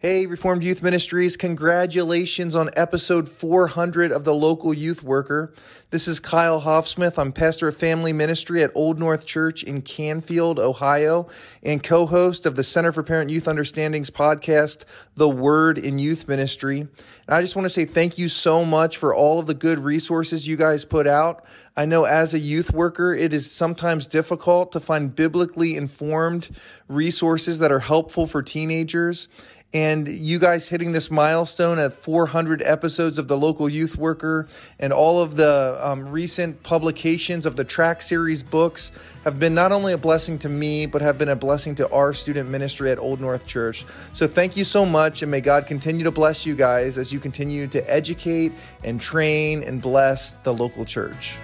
Hey, Reformed Youth Ministries, congratulations on episode 400 of The Local Youth Worker. This is Kyle Hoffsmith. I'm pastor of family ministry at Old North Church in Canfield, Ohio, and co host of the Center for Parent Youth Understandings podcast, The Word in Youth Ministry. And I just want to say thank you so much for all of the good resources you guys put out. I know as a youth worker, it is sometimes difficult to find biblically informed resources that are helpful for teenagers and you guys hitting this milestone at 400 episodes of the local youth worker and all of the um, recent publications of the track series books have been not only a blessing to me but have been a blessing to our student ministry at old north church so thank you so much and may god continue to bless you guys as you continue to educate and train and bless the local church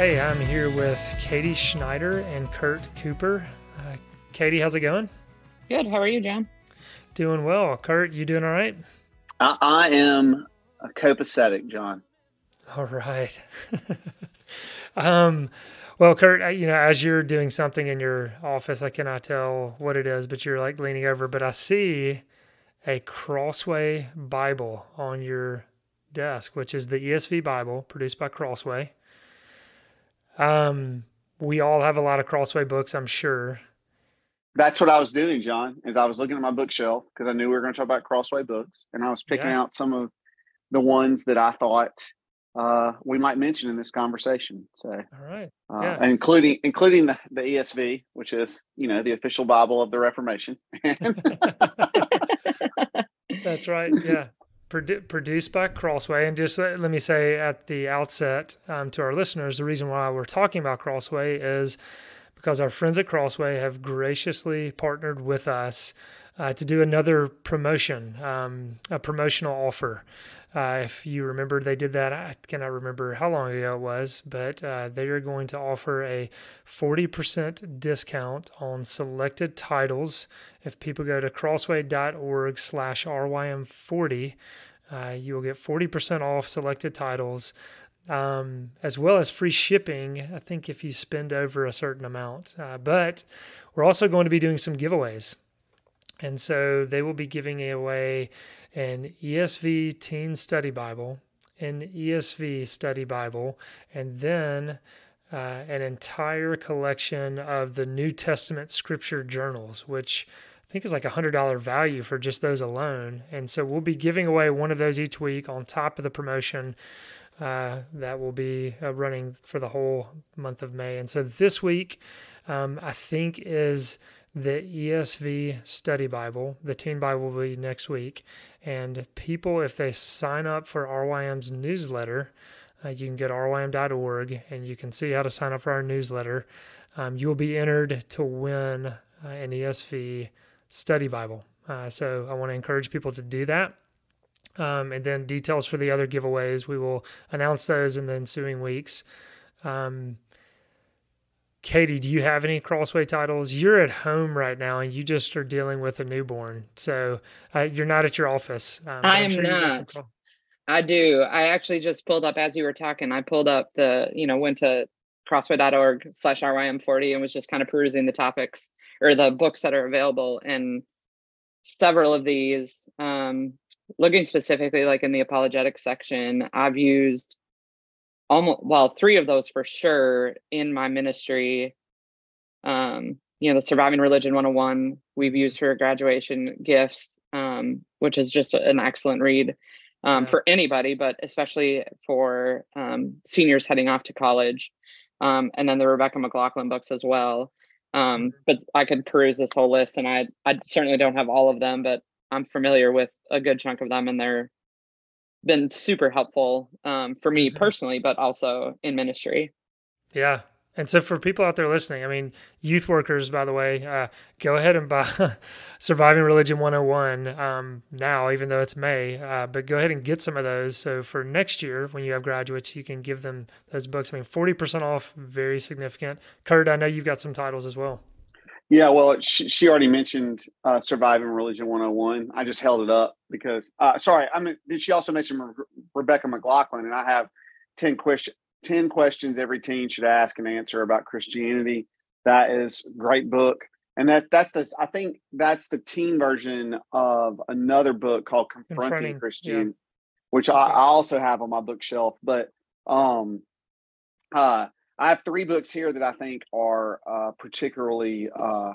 Hey, I'm here with Katie Schneider and Kurt Cooper. Katie, how's it going? Good. How are you, John? Doing well. Kurt, you doing all right? I, I am a copacetic, John. All right. um, well, Kurt, you know, as you're doing something in your office, I cannot tell what it is, but you're like leaning over, but I see a Crossway Bible on your desk, which is the ESV Bible produced by Crossway. Um, we all have a lot of Crossway books, I'm sure. That's what I was doing, John. Is I was looking at my bookshelf because I knew we were going to talk about Crossway books, and I was picking yeah. out some of the ones that I thought uh, we might mention in this conversation. So, all right, uh, yeah. including including the, the ESV, which is you know the official Bible of the Reformation. That's right. Yeah. Produ- produced by Crossway. And just let, let me say at the outset um, to our listeners, the reason why we're talking about Crossway is because our friends at Crossway have graciously partnered with us uh, to do another promotion, um, a promotional offer. Uh, if you remember, they did that. I cannot remember how long ago it was, but uh, they are going to offer a 40% discount on selected titles. If people go to crossway.org slash RYM40, uh, you will get 40% off selected titles um, as well as free shipping, I think, if you spend over a certain amount. Uh, but we're also going to be doing some giveaways. And so they will be giving away an ESV Teen Study Bible, an ESV Study Bible, and then uh, an entire collection of the New Testament scripture journals, which I think is like a hundred dollar value for just those alone. And so we'll be giving away one of those each week on top of the promotion uh, that will be uh, running for the whole month of May. And so this week, um, I think, is the ESV Study Bible. The Teen Bible will be next week. And people, if they sign up for RYM's newsletter, uh, you can go to rym.org and you can see how to sign up for our newsletter. Um, you will be entered to win uh, an ESV Study Bible. Uh, so I want to encourage people to do that. Um, and then details for the other giveaways, we will announce those in the ensuing weeks. Um, Katie, do you have any Crossway titles? You're at home right now and you just are dealing with a newborn. So uh, you're not at your office. Um, I am sure not. I do. I actually just pulled up as you were talking. I pulled up the, you know, went to crossway.org slash RYM40 and was just kind of perusing the topics or the books that are available. And several of these um, looking specifically like in the apologetic section, I've used almost well three of those for sure in my ministry. Um, you know, the Surviving Religion 101 we've used for graduation gifts, um, which is just an excellent read um, yeah. for anybody, but especially for um, seniors heading off to college. Um, and then the Rebecca McLaughlin books as well. Um, mm-hmm. but I could peruse this whole list, and I I certainly don't have all of them, but I'm familiar with a good chunk of them, and they're been super helpful um, for me mm-hmm. personally, but also in ministry. Yeah. And so, for people out there listening, I mean, youth workers, by the way, uh, go ahead and buy Surviving Religion 101 um, now, even though it's May. Uh, but go ahead and get some of those. So, for next year, when you have graduates, you can give them those books. I mean, 40% off, very significant. Kurt, I know you've got some titles as well. Yeah, well, she, she already mentioned uh, surviving religion 101. I just held it up because, uh, sorry, I mean, did she also mention Re- Rebecca McLaughlin? And I have 10, question, 10 questions every teen should ask and answer about Christianity. That is great book. and that that's the I think that's the teen version of another book called Confronting, Confronting Christian, yeah. which I, I, also have on my bookshelf. But um, uh, I have three books here that I think are uh, particularly uh,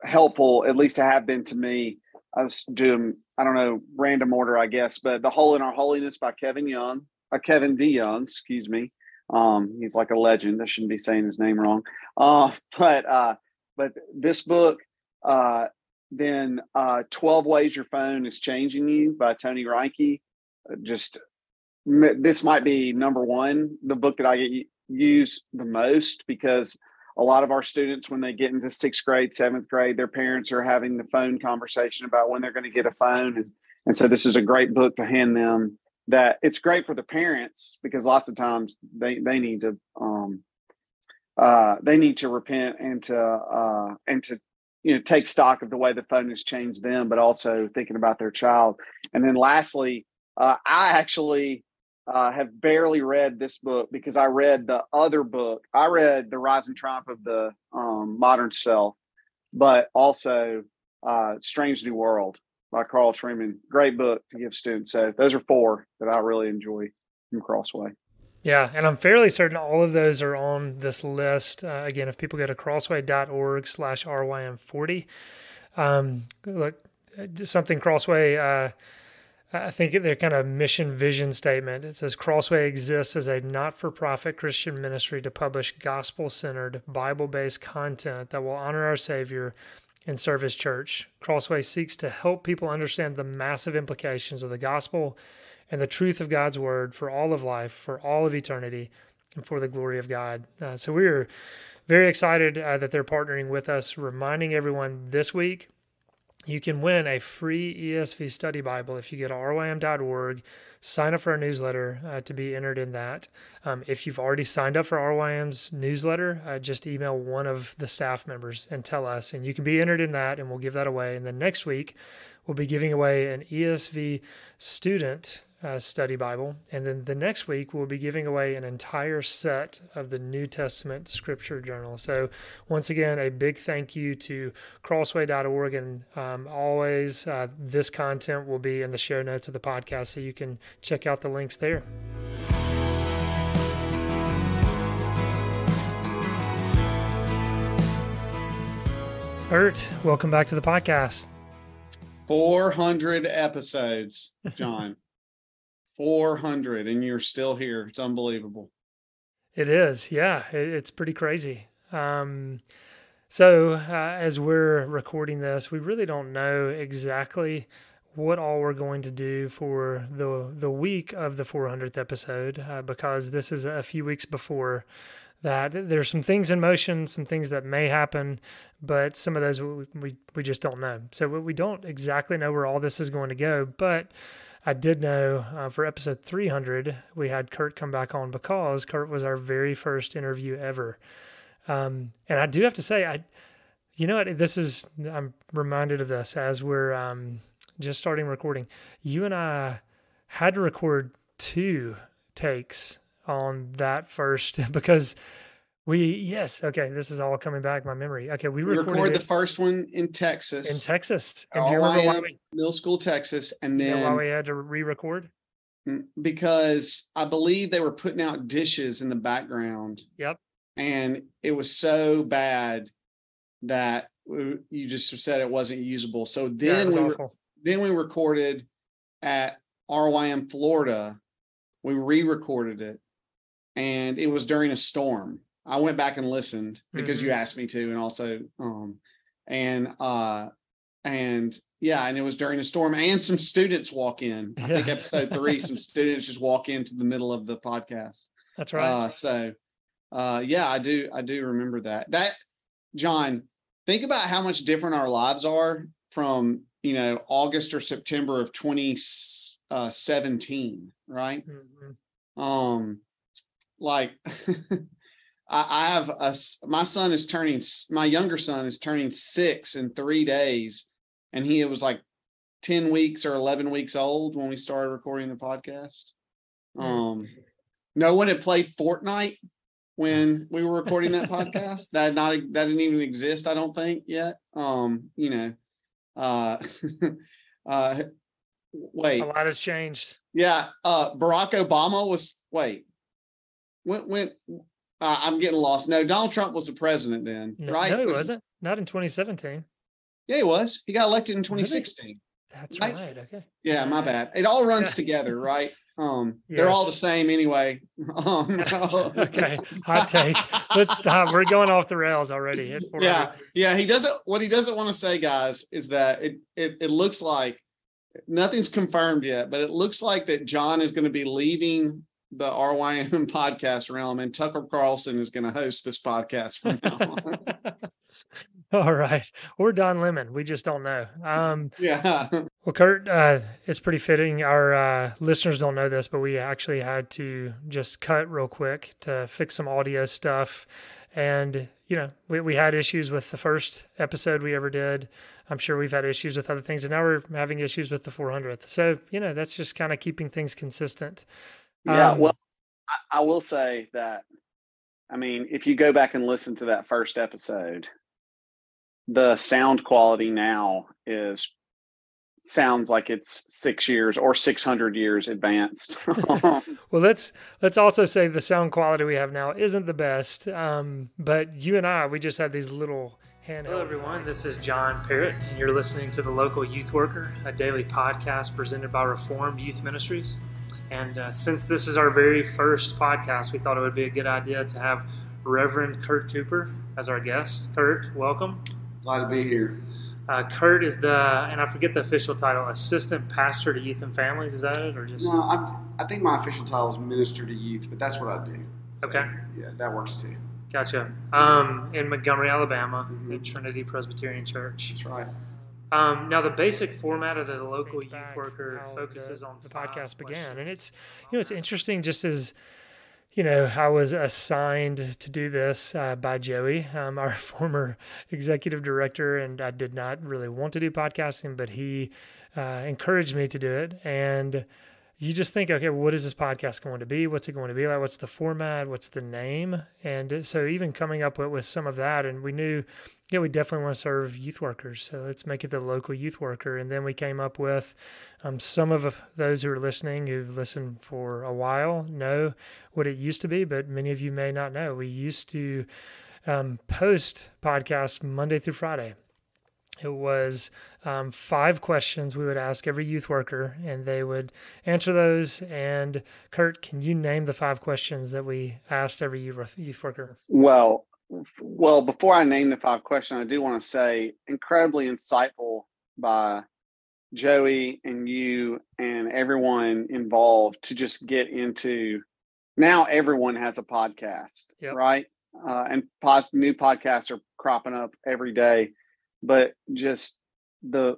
helpful, at least have been to me. I was doing I don't know random order, I guess, but The Hole in Our Holiness by Kevin Young, uh, Kevin DeYoung, excuse me. Um, he's like a legend. I shouldn't be saying his name wrong. Uh, but uh, but this book, uh, then uh, 12 Ways Your Phone is Changing You by Tony Reinke. Uh, just this might be number one, the book that I get use the most because a lot of our students, when they get into sixth grade, seventh grade, their parents are having the phone conversation about when they're going to get a phone. And, and so this is a great book to hand them that it's great for the parents because lots of times they, they need to um, uh, they need to repent and to uh, and to you know take stock of the way the phone has changed them, but also thinking about their child. And then lastly, uh, I actually uh, have barely read this book because I read the other book. I read The Rise and Triumph of the um, Modern Self, but also uh, Strange New World by Carl Trueman. Great book to give students. So those are four that I really enjoy from Crossway. Yeah, and I'm fairly certain all of those are on this list. Uh, again, if people go to crossway.org slash RYM40, um, look, something Crossway, uh, I think their kind of mission vision statement. It says Crossway exists as a not for profit Christian ministry to publish gospel centered, Bible based content that will honor our Savior and serve His church. Crossway seeks to help people understand the massive implications of the gospel and the truth of God's word for all of life, for all of eternity, and for the glory of God. Uh, so we are very excited uh, that they're partnering with us, reminding everyone this week you can win a free ESV study Bible if you go to rym.org, sign up for our newsletter uh, to be entered in that. Um, if you've already signed up for RYM's newsletter, uh, just email one of the staff members and tell us, and you can be entered in that, and we'll give that away. And then next week, we'll be giving away an ESV student uh, study Bible. And then the next week, we'll be giving away an entire set of the New Testament Scripture Journal. So, once again, a big thank you to crossway.org. And um, always, uh, this content will be in the show notes of the podcast, so you can check out the links there. Ert, welcome back to the podcast. 400 episodes, John. 400 and you're still here. It's unbelievable. It is. Yeah, it's pretty crazy. Um, so, uh, as we're recording this, we really don't know exactly what all we're going to do for the the week of the 400th episode uh, because this is a few weeks before that. There's some things in motion, some things that may happen, but some of those we we, we just don't know. So we don't exactly know where all this is going to go, but I did know uh, for episode 300, we had Kurt come back on because Kurt was our very first interview ever. Um, and I do have to say, I, you know what, this is, I'm reminded of this as we're um, just starting recording. You and I had to record two takes on that first because we yes, okay. This is all coming back my memory. Okay, we, we recorded, the first one in Texas. In Texas, and do you remember why we, middle school, Texas, and then you know why we had to re-record? Mm, because I believe they were putting out dishes in the background. Yep. And it was so bad that you just said it wasn't usable. So then yeah, we re- then we recorded at RYM Florida. We re-recorded it, and it was during a storm I went back and listened because mm-hmm. you asked me to, and also, um, and uh, and yeah, and it was during a storm, and some students walk in. I think episode three, some students just walk into the middle of the podcast. That's right. Uh, so, uh, yeah, I do, I do remember that. That John, think about how much different our lives are from you know August or September of 2017, uh, right? Mm-hmm. Um, like I, I have a my son is turning my younger son is turning six in three days, and he was like ten weeks or eleven weeks old when we started recording the podcast. Um, no one had played Fortnite when we were recording that podcast. That not that didn't even exist, I don't think yet. Um, you know, uh, uh, wait, a lot has changed. Yeah, uh, Barack Obama was wait, when when uh, I'm getting lost. No, Donald Trump was the president then, no, right? No, he wasn't. Not in 2017. Yeah, he was. He got elected in 2016. That's right. right. Okay. Yeah, my bad. It all runs yeah. together, right? Um, yes. they're all the same anyway. Um, okay, hot take. Let's stop. We're going off the rails already. Yeah, yeah. He doesn't. What he doesn't want to say, guys, is that it it it looks like nothing's confirmed yet, but it looks like that John is going to be leaving the RYM podcast realm, and Tucker Carlson is going to host this podcast from now on. All right. Or Don Lemon. We just don't know. Um, yeah. Well, Kurt, uh, it's pretty fitting. Our uh, listeners don't know this, but we actually had to just cut real quick to fix some audio stuff. And, you know, we, we had issues with the first episode we ever did. I'm sure we've had issues with other things. And now we're having issues with the 400th. So, you know, that's just kind of keeping things consistent. Yeah. Um, well, I, I will say that, I mean, if you go back and listen to that first episode, the sound quality now is sounds like it's six years or 600 years advanced. Well let's let's also say the sound quality we have now isn't the best um, but you and i we just had these little handheld hello everyone. This is john perritt and you're listening to the local youth worker a daily podcast presented by reformed youth ministries and uh, since this is our very first podcast we thought it would be a good idea to have reverend kurt cooper as our guest kurt welcome Glad to be here. Uh, Kurt is the, and I forget the official title, assistant pastor to youth and families. Is that it, or just? No, I'm, i think my official title is minister to youth, but that's what I do. So, okay. Yeah, that works too. Gotcha. Um, in Montgomery, Alabama, mm-hmm. at Trinity Presbyterian Church. That's right. Um, now, the basic format of the local youth worker focuses on the podcast began, and it's you know it's interesting just as you know, I was assigned to do this uh, by Joey, um, our former executive director, and I did not really want to do podcasting, but he uh, encouraged me to do it. And you just think, okay, what is this podcast going to be? What's it going to be like? What's the format? What's the name? And so even coming up with, with some of that, and we knew, yeah, we definitely want to serve youth workers. So let's make it the local youth worker. And then we came up with um, some of those who are listening who've listened for a while know what it used to be, but many of you may not know. We used to um, post podcasts Monday through Friday. It was um, five questions we would ask every youth worker, and they would answer those. And Kurt, can you name the five questions that we asked every youth worker? Well, well, before I name the five questions, I do want to say incredibly insightful by Joey and you and everyone involved to just get into. Now everyone has a podcast, yep. right? Uh, and pos- new podcasts are cropping up every day but just the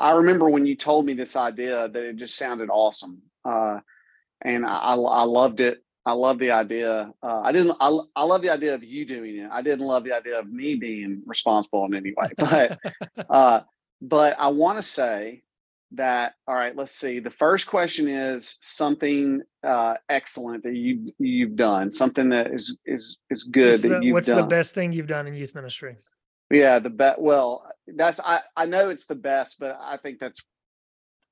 I remember when you told me this idea that it just sounded awesome, uh, and I, I loved it. I love the idea. Uh, I didn't. I, I love the idea of you doing it. I didn't love the idea of me being responsible in any way. But uh, but I want to say that. All right. Let's see. The first question is something uh, excellent that you you've done. Something that is is is good what's that the, you've what's done. the best thing you've done in youth ministry? Yeah, the bet. Well, that's I. I know it's the best, but I think that's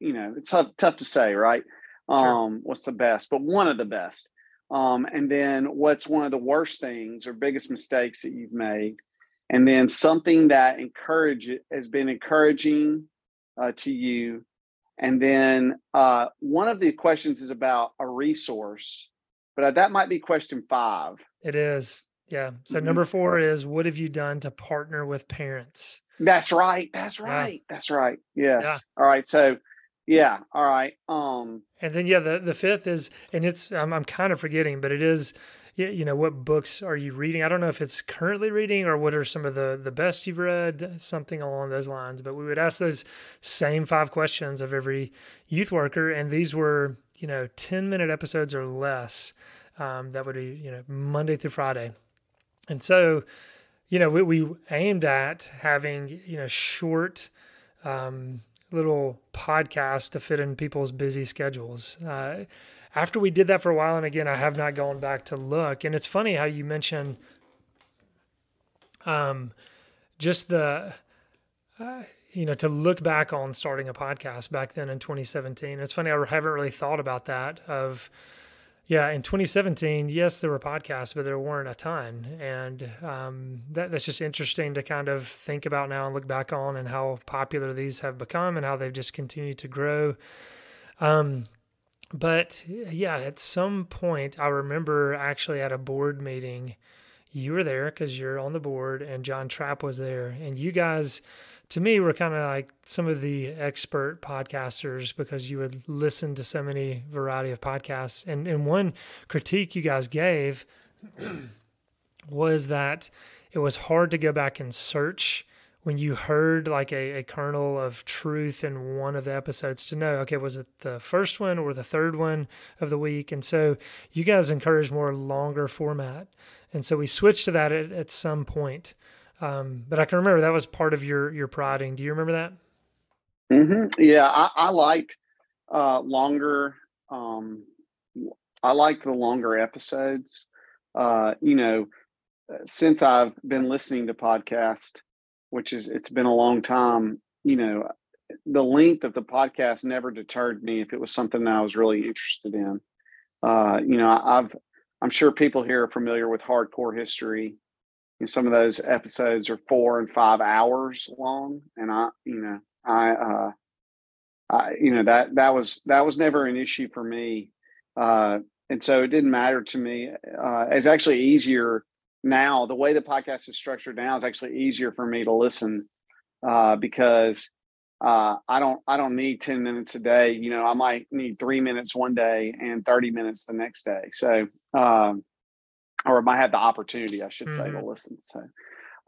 you know it's tough tough to say, right? Um, what's the best? But one of the best. Um, and then what's one of the worst things or biggest mistakes that you've made? And then something that encourage has been encouraging uh, to you. And then uh, one of the questions is about a resource, but that might be question five. It is. Yeah. So mm-hmm. number four is what have you done to partner with parents? That's right. That's right. Yeah. That's right. Yes. Yeah. All right. So yeah. All right. Um and then yeah, the the fifth is and it's I'm I'm kind of forgetting, but it is you know what books are you reading i don't know if it's currently reading or what are some of the the best you've read something along those lines but we would ask those same five questions of every youth worker and these were you know 10 minute episodes or less um, that would be you know monday through friday and so, you know, we, we aimed at having, you know, short um, little podcasts to fit in people's busy schedules. Uh, after we did that for a while, and again, I have not gone back to look. And it's funny how you mentioned um, just the, uh, you know, to look back on starting a podcast back then in 2017. It's funny, I haven't really thought about that. Of, yeah, in 2017, yes, there were podcasts, but there weren't a ton, and um, that, that's just interesting to kind of think about now and look back on, and how popular these have become, and how they've just continued to grow. Um, but yeah, at some point, I remember actually at a board meeting, you were there because you're on the board, and John Trapp was there, and you guys, to me, we were kind of like some of the expert podcasters because you would listen to so many variety of podcasts. And and one critique you guys gave was that it was hard to go back and search when you heard like a, a kernel of truth in one of the episodes to know, okay, was it the first one or the third one of the week? And so you guys encourage more longer format. And so we switched to that at, at some point. Um, but I can remember that was part of your your prodding. Do you remember that? Mm-hmm. Yeah, I, I liked uh, longer. Um, I liked the longer episodes. Uh, you know, since I've been listening to podcasts, which is it's been a long time. You know, the length of the podcast never deterred me if it was something that I was really interested in. Uh, you know, I've I'm sure people here are familiar with hardcore history. Some of those episodes are four and five hours long, and I, you know, I, uh, I, you know, that that was that was never an issue for me, uh, and so it didn't matter to me. Uh, it's actually easier now the way the podcast is structured now is actually easier for me to listen uh, because uh, I don't I don't need 10 minutes a day. You know, I might need three minutes one day and 30 minutes the next day. So um, or I might have the opportunity, I should mm-hmm. say, to mm-hmm. listen. So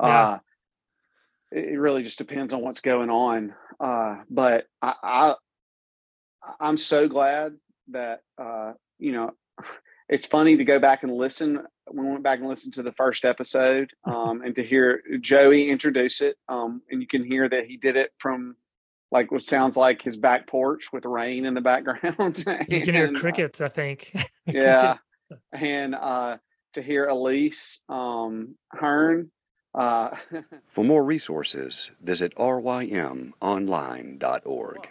uh, yeah. it really just depends on what's going on. Uh, but I, I I'm so glad that uh, you know it's funny to go back and listen. We went back and listened to the first episode um, and to hear Joey introduce it. Um, and you can hear that he did it from like what sounds like his back porch with rain in the background. you can hear uh, crickets, I think. yeah. and uh, to hear Elise um, Hearn. Uh, For more resources, visit rymonline.org.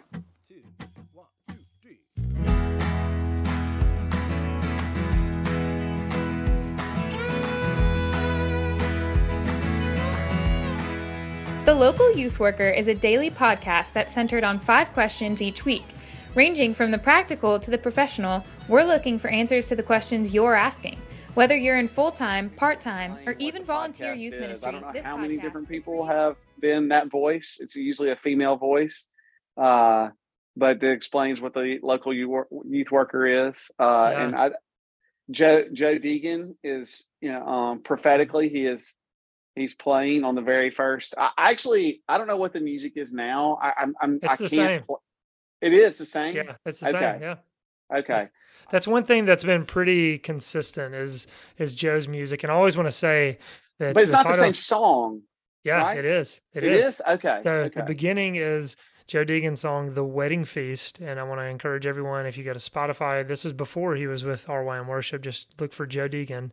The Local Youth Worker is a daily podcast that's centered on five questions each week. Ranging from the practical to the professional, we're looking for answers to the questions you're asking. Whether you're in full time, part time, or even volunteer youth is. ministry, I don't know how many different people have been that voice. It's usually a female voice, uh, but it explains what the local youth worker is. Uh, yeah. And I, Joe Joe Deegan is, you know, um, prophetically he is he's playing on the very first. I actually I don't know what the music is now. I, I'm I'm it's I the same. it is the same. Yeah, it's the okay. same. Yeah. Okay. That's, that's, one thing that's been pretty consistent is is Joe's music, and I always want to say that. But it's the not title, the same song. Yeah, right? it is. It, it is? is. Okay. So okay. the beginning is Joe Deegan's song "The Wedding Feast," and I want to encourage everyone if you go to Spotify. This is before he was with RYM Worship. Just look for Joe Deegan.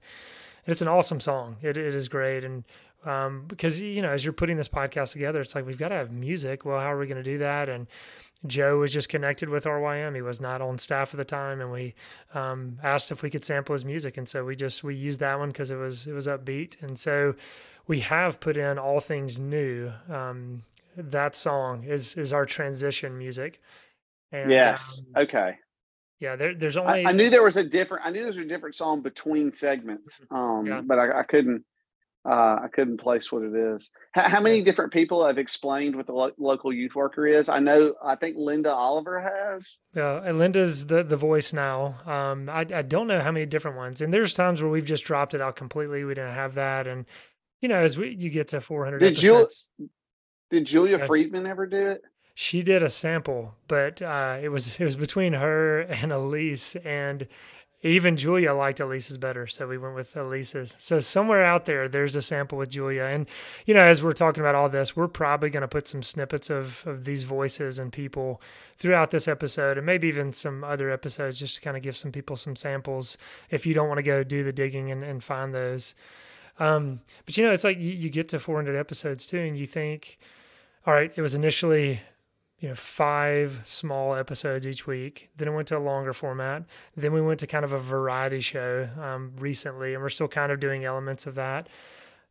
It's an awesome song. It, it is great, and um, because you know as you're putting this podcast together it's like we've got to have music. Well how are we going to do that? And joe was just connected with rym he was not on staff at the time and we um, asked if we could sample his music. And so we just we used that one because it was it was upbeat. And so we have put in all things new. Um, that song is is our transition music. And, yes. um, okay. yeah there, there's only I, I, knew there was a different i knew there was a different song between segments mm-hmm. um, yeah. but I, I couldn't uh, I couldn't place what it is. How, how many different people have explained what the lo- local youth worker is? I know. I think Linda Oliver has. Yeah, and Linda's the the voice now. Um, I I don't know how many different ones. And there's times where we've just dropped it out completely. We didn't have that, and you know, as we you get to 400 did Julia did Julia Friedman ever do it? She did a sample, but uh, it was it was between her and Elise, and even Julia liked Elise's better, so we went with Elise's. So somewhere out there, there's a sample with Julia, and you know, as we're talking about all this, we're probably going to put some snippets of of these voices and people throughout this episode, and maybe even some other episodes, just to kind of give some people some samples if you don't want to go do the digging and, and find those. Um, but you know, it's like you, you get to 400 episodes too, and you think, all right, it was initially you know five small episodes each week. Then it went to a longer format. Then we went to kind of a variety show um, recently and we're still kind of doing elements of that.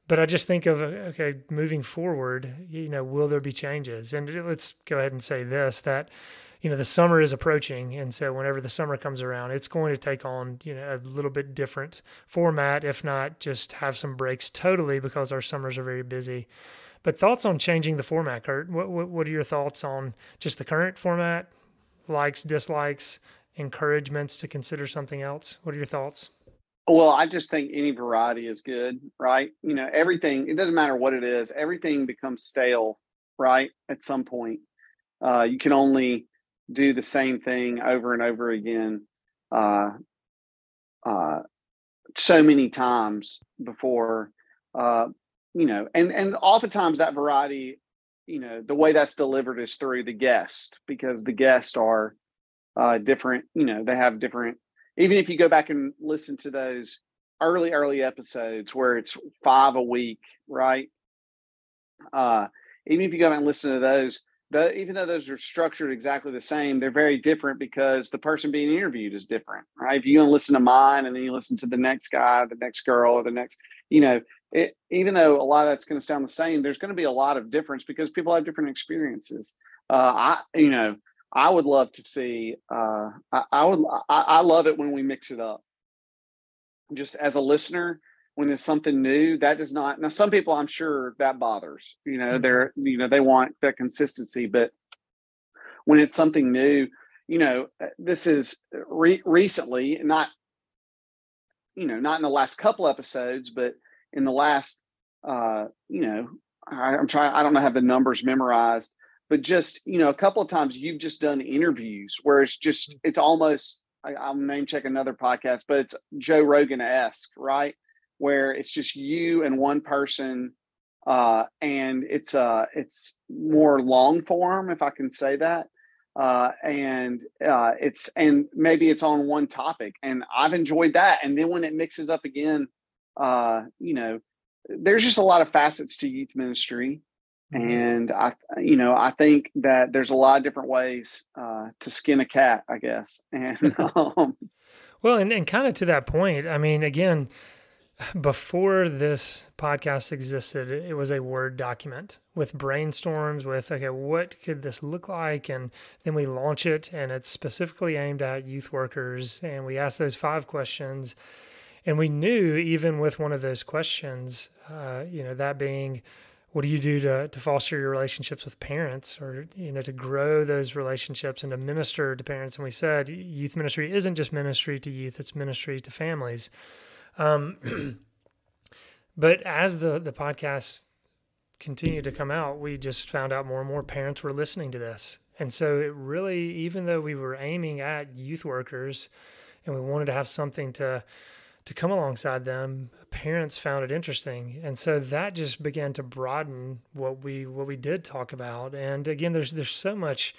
But i just think of okay moving forward you know will there be changes? And let's go ahead and say this that you know the summer is approaching and so whenever the summer comes around it's going to take on you know a little bit different format if not just have some breaks totally because our summers are very busy but thoughts on changing the format, Kurt? What, what, what are your thoughts on just the current format? Likes, dislikes, encouragements to consider something else? What are your thoughts? Well, I just think any variety is good, right? You know, everything, it doesn't matter what it is, everything becomes stale, right? At some point. Uh, you can only do the same thing over and over again uh, uh, so many times before uh, you know, and and oftentimes that variety, you know, the way that's delivered is through the guest because the guests are uh, different. You know, they have different. Even if you go back and listen to those early early episodes where it's five a week, right? Uh, even if you go back and listen to those, the, even though those are structured exactly the same, they're very different because the person being interviewed is different, right? If you're to listen to mine and then you listen to the next guy, the next girl, or the next, you know, it, even though a lot of that's going to sound the same, there's going to be a lot of difference because people have different experiences. Uh, I, you know, I would love to see. Uh, I, I would. I, I love it when we mix it up. Just as a listener, when there's something new, that does not. Now, some people, I'm sure that bothers. You know, mm-hmm. they're you know they want that consistency, but when it's something new, you know, uh, this is re- recently, not you know, not in the last couple episodes, but in the last, uh, you know, I, I'm trying, I don't know, have the numbers memorized, but just, you know, a couple of times you've just done interviews where it's just, it's almost, I, I'll name check another podcast, but it's Joe Rogan esque, right? Where it's just you and one person uh, and it's uh it's more long form if i can say that uh, and uh, it's and maybe it's on one topic and i've enjoyed that and then when it mixes up again uh, you know, there's just a lot of facets to youth ministry. Mm-hmm. And I, you know, I think that there's a lot of different ways uh, to skin a cat, I guess. And um, well, and, and kind of to that point, I mean, again, before this podcast existed, it was a Word document with brainstorms with, okay, what could this look like? And then we launch it, and it's specifically aimed at youth workers. And we ask those five questions and we knew even with one of those questions, uh, you know, that being, what do you do to, to foster your relationships with parents or, you know, to grow those relationships and to minister to parents? And we said youth ministry isn't just ministry to youth, it's ministry to families. Um, but as the, the podcast continued to come out, we just found out more and more parents were listening to this. And so it really, even though we were aiming at youth workers and we wanted to have something to, to come alongside them parents found it interesting. And so that just began to broaden what we what we did talk about. And again there's there's so much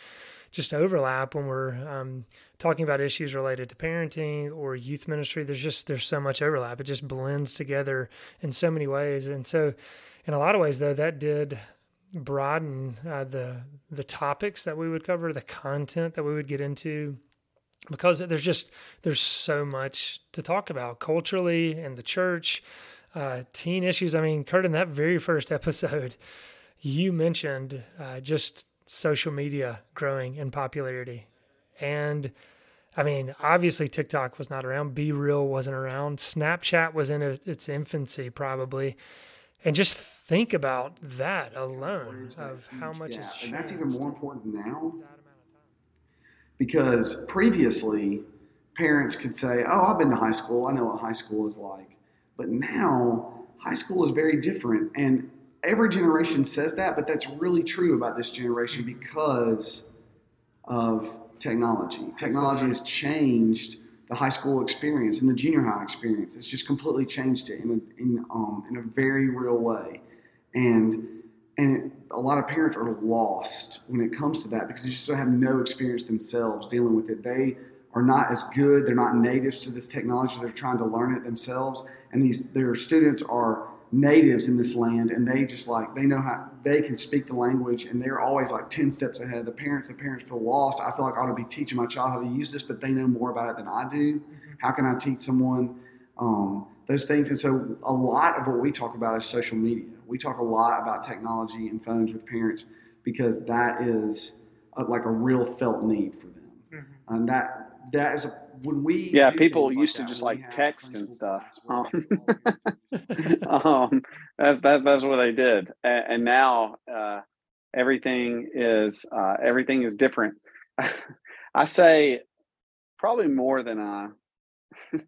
just overlap when we're um, talking about issues related to parenting or youth ministry. There's just there's so much overlap. It just blends together in so many ways. And so in a lot of ways though that did broaden uh, the the topics that we would cover the content that we would get into because there's just there's so much to talk about culturally in the church uh, teen issues. I mean kurt in that very first episode you mentioned uh, just social media growing in popularity. And i mean obviously tiktok was not around BeReal wasn't around snapchat was in its infancy probably. And just think about that alone of how much yeah, is and that's even more important now because previously parents could say, "Oh, I've been to high school. I know what high school is like." But now high school is very different and every generation says that, but that's really true about this generation because of technology. Technology has changed the high school experience and the junior high experience. It's just completely changed it in a, in, um, in a very real way. And, and a lot of parents are lost when it comes to that because they just have no experience themselves dealing with it. They are not as good. They're not natives to this technology. They're trying to learn it themselves. And these, their students are natives in this land and they just like they know how they can speak the language and they're always like 10 steps ahead the parents the parents feel lost i feel like i ought to be teaching my child how to use this but they know more about it than i do mm-hmm. how can i teach someone um, those things and so a lot of what we talk about is social media we talk a lot about technology and phones with parents because that is a, like a real felt need for them. Mm-hmm. and that that is a, when we yeah people used like to just like text and stuff. um, um, that's that's that's what they did. And, and now uh, everything is uh, everything is different. I say probably more than i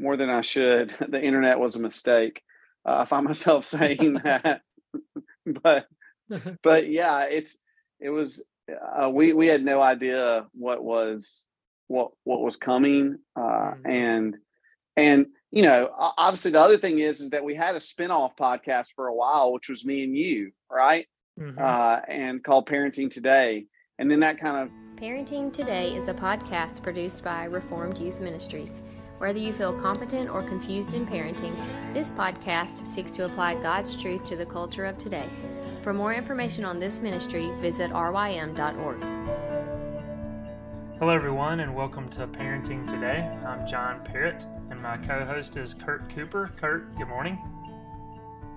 more than i should. The internet was a mistake uh, i find myself saying that but but yeah it's it was uh, we we had no idea what was what what was coming uh, mm-hmm. and and you know obviously the other thing is is that we had a spin-off podcast for a while which was me and you right mm-hmm. uh, and called parenting today and then that kind of parenting today is a podcast produced by reformed youth ministries whether you feel competent or confused in parenting this podcast seeks to apply god's truth to the culture of today for more information on this ministry visit rym.org Hello, everyone, and welcome to Parenting Today. I'm John Perritt, and my co host is Kurt Cooper. Kurt, good morning.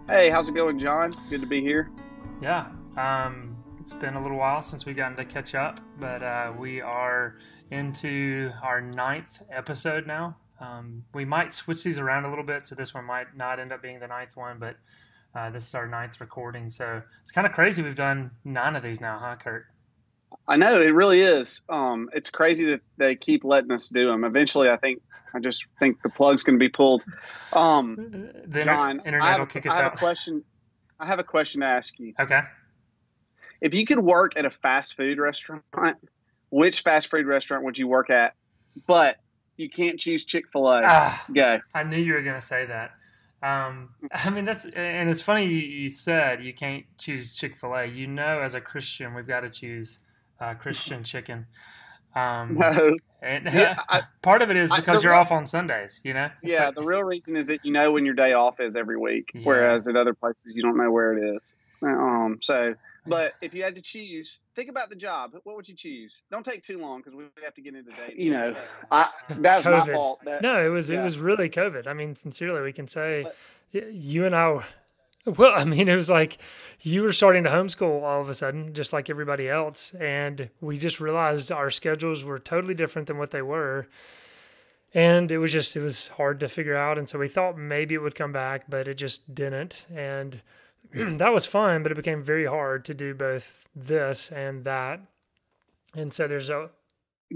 Hey, how's it going, John? Good to be here. Yeah, um, it's been a little while since we've gotten to catch up, but uh, we are into our ninth episode now. Um, we might switch these around a little bit, so this one might not end up being the ninth one, but uh, this is our ninth recording. So it's kind of crazy. We've done nine of these now, huh, Kurt? I know it really is. Um, it's crazy that they keep letting us do them. Eventually, I think I just think the plug's going to be pulled. Um, the John, internet I have, will kick us I have out. a question. I have a question to ask you. Okay. If you could work at a fast food restaurant, which fast food restaurant would you work at? But you can't choose Chick Fil A. Ah, Go. I knew you were going to say that. Um, I mean, that's and it's funny you said you can't choose Chick Fil A. You know, as a Christian, we've got to choose uh, Christian chicken. Um, no. And, yeah, I, part of it is because I, you're real, off on Sundays, you know? It's yeah, like, the real reason is that you know when your day off is every week, yeah. whereas at other places you don't know where it is. Um, so, but if you had to choose, think about the job. What would you choose? Don't take too long because we have to get into date. You know, I, that's COVID. my fault. That, no, it was yeah. it was really COVID. I mean, sincerely, we can say but, you and I well, I mean, it was like you were starting to homeschool all of a sudden, just like everybody else. And we just realized our schedules were totally different than what they were. And it was just, it was hard to figure out. And so we thought maybe it would come back, but it just didn't. And that was fun, but it became very hard to do both this and that. And so there's a.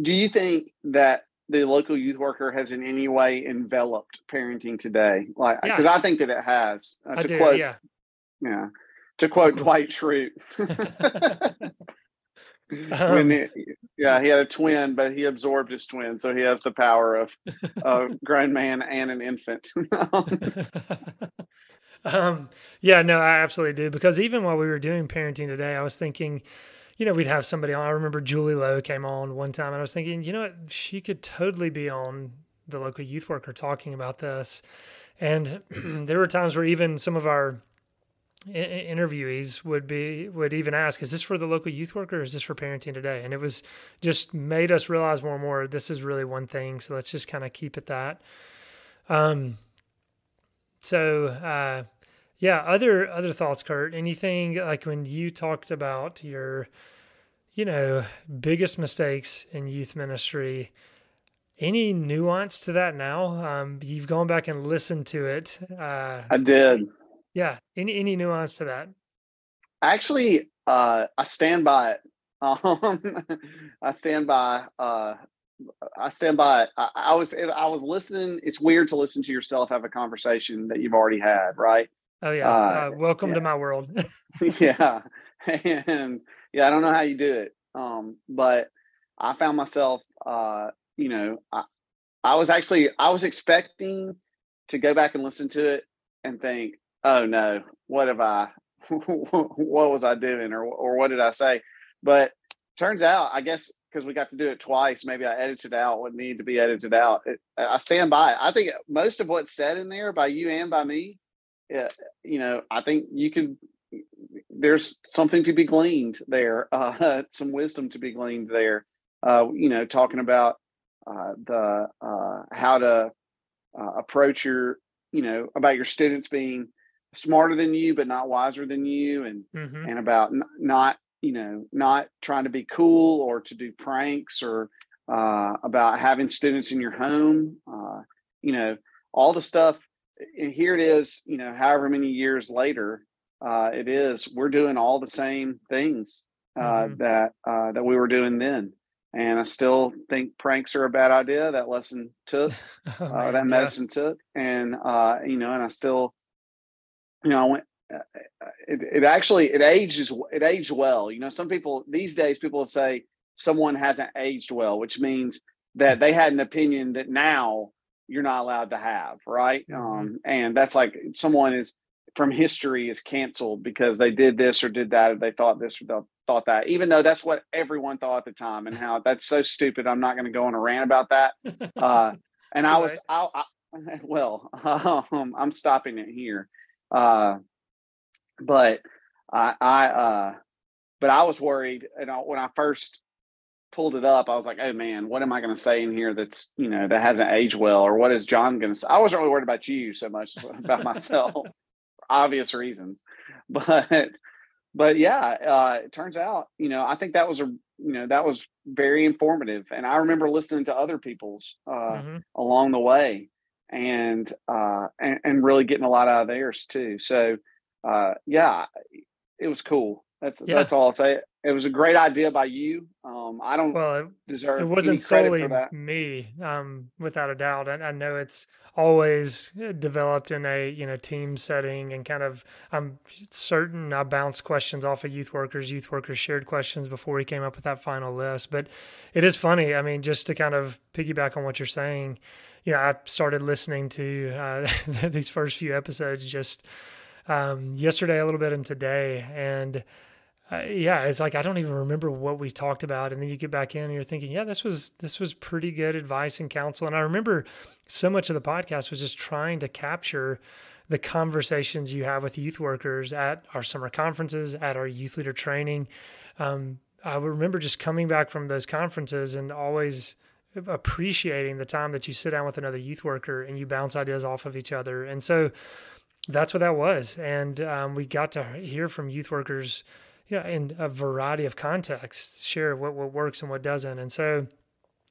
Do you think that the local youth worker has in any way enveloped parenting today? Like, because yeah. I think that it has. Uh, to do, quote, yeah, yeah. To quote Dwight Schrute, when he, yeah, he had a twin, but he absorbed his twin, so he has the power of a grown man and an infant. um, yeah, no, I absolutely do. Because even while we were doing parenting today, I was thinking you know, we'd have somebody on. I remember Julie Lowe came on one time, and I was thinking, you know what, she could totally be on the local youth worker talking about this. And there were times where even some of our interviewees would be would even ask is this for the local youth worker or is this for parenting today? And it was just made us realize more and more this is really one thing so let's just kind of keep it that. Um so uh yeah other other thoughts kurt? Anything like when you talked about your you know biggest mistakes in youth ministry any nuance to that now? Um, you've gone back and listened to it uh, i did yeah any any nuance to that actually uh, i stand by it um, i stand by uh, I stand by it. I, I was I was listening. It's weird to listen to yourself have a conversation that you've already had, right? Oh yeah. Uh, uh, welcome yeah. to my world. yeah. And yeah, I don't know how you do it. Um, but I found myself uh, you know, I, I was actually I was expecting to go back and listen to it and think, oh no, what have I what was I doing or or what did I say? But turns out, I guess because we got to do it twice, maybe I edited out what needed to be edited out. It, I stand by it. I think most of what's said in there by you and by me, you know, I think you could. There's something to be gleaned there, uh, some wisdom to be gleaned there. Uh, you know, talking about uh, the uh, how to uh, approach your, you know, about your students being smarter than you but not wiser than you and mm-hmm. and about n- not you know not trying to be cool or to do pranks or uh, about having students in your home uh, you know all the stuff and here it is you know however many years later uh, it is we're doing all the same things uh, mm-hmm. that uh, that we were doing then and i still think pranks are a bad idea that lesson took oh, uh, that medicine yeah. took and you know and i still you know, I went. Uh, uh, it, it actually it ages it aged well. You know, some people these days people say someone hasn't aged well, which means that they had an opinion that now you're not allowed to have, right? Mm-hmm. Um, and that's like someone is from history is canceled because they did this or did that or they thought this or they thought that, even though that's what everyone thought at the time and how that's so stupid. I'm not going to go on a rant about that. Uh, and I was, I, I, well, um, I'm stopping it here. Uh, but I, I uh, but I was worried, and I, when I first pulled it up, I was like, oh man, what am I going to say in here that's you know that hasn't aged well, or what is John going to say? I wasn't really worried about you so much about myself, for obvious reasons, but but yeah, uh, it turns out you know I think that was a you know that was very informative, and I remember listening to other people's uh, mm-hmm. along the way, and uh, and, and really getting a lot out of theirs too. So uh, yeah, it was cool. That's yeah. that's all I'll say. It was a great idea by you. Um, I don't well, it, deserve. It wasn't solely me, um, without a doubt. And I, I know it's always uh, developed in a you know team setting and kind of. I'm certain I bounced questions off of youth workers. Youth workers shared questions before we came up with that final list. But it is funny. I mean, just to kind of piggyback on what you're saying you know, I started listening to uh, these first few episodes just um, yesterday a little bit and today, and uh, yeah, it's like I don't even remember what we talked about, and then you get back in and you're thinking, yeah, this was this was pretty good advice and counsel, and I remember so much of the podcast was just trying to capture the conversations you have with youth workers at our summer conferences, at our youth leader training. Um, I remember just coming back from those conferences and always appreciating the time that you sit down with another youth worker and you bounce ideas off of each other. And so that's what that was. And um, we got to hear from youth workers, you know, in a variety of contexts, share what, what works and what doesn't. And so,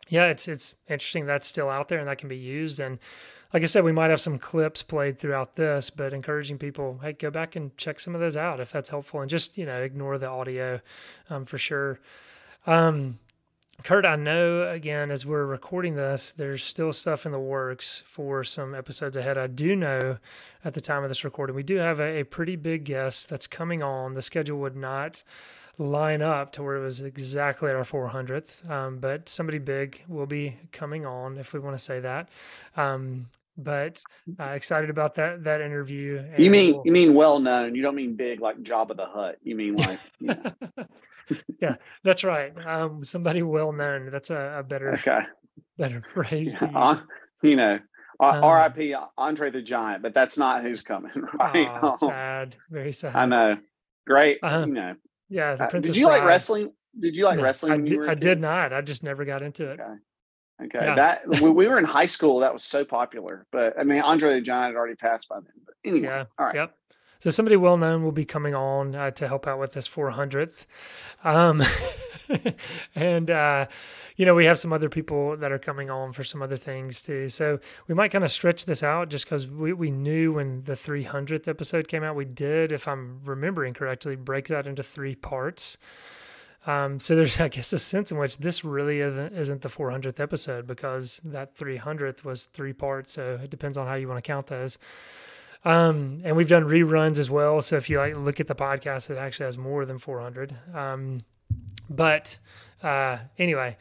yeah, it's, it's interesting that's still out there and that can be used. And like I said, we might have some clips played throughout this, but encouraging people, hey, go back and check some of those out if that's helpful and just, you know, ignore the audio um, for sure. Um, Kurt, I know again as we're recording this, there's still stuff in the works for some episodes ahead. I do know at the time of this recording, we do have a, a pretty big guest that's coming on. The schedule would not line up to where it was exactly at our 400th, um, but somebody big will be coming on, if we want to say that. Um, but uh, excited about that that interview. You mean we'll... you mean well known? You don't mean big like Jabba the Hutt. You mean like you know. That's right. Um, somebody well known. That's a, a better okay. better phrase yeah, uh, you know, um, R.I.P. Andre the Giant, but that's not who's coming. Right? Oh, sad. Very sad. I know. Great. Uh, you know. Yeah. Uh, did you Bride. like wrestling? Did you like no, wrestling? I, did, I did not. I just never got into it. Okay. Okay, yeah. that when we were in high school, that was so popular. But I mean, Andre the Giant had already passed by then. But anyway, yeah. all right. Yep. So somebody well known will be coming on uh, to help out with this 400th. Um, and, uh, you know, we have some other people that are coming on for some other things too. So we might kind of stretch this out just because we, we knew when the 300th episode came out, we did, if I'm remembering correctly, break that into three parts. Um, so there's, I guess, a sense in which this really isn't, isn't the 400th episode because that 300th was three parts. So it depends on how you want to count those. Um, and we've done reruns as well. So if you like look at the podcast, it actually has more than 400. Um, but uh, anyway,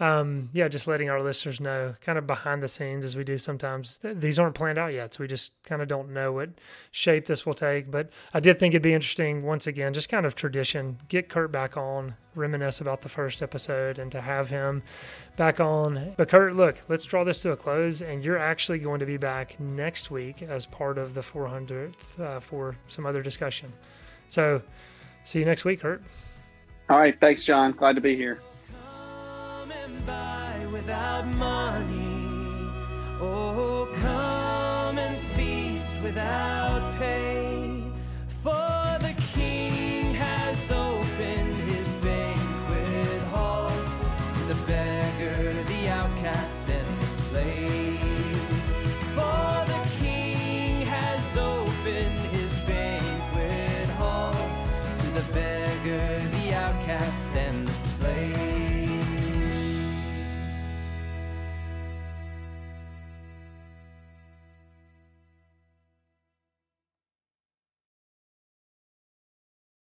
um, yeah, just letting our listeners know kind of behind the scenes as we do sometimes. These aren't planned out yet, so we just kind of don't know what shape this will take. But I did think it'd be interesting, once again, just kind of tradition, get Kurt back on, reminisce about the first episode, and to have him back on. But Kurt, look, let's draw this to a close, and you're actually going to be back next week as part of the 400th uh, for some other discussion. So see you next week, Kurt. All right. Thanks, John. Glad to be here without money. Oh, come and feast without.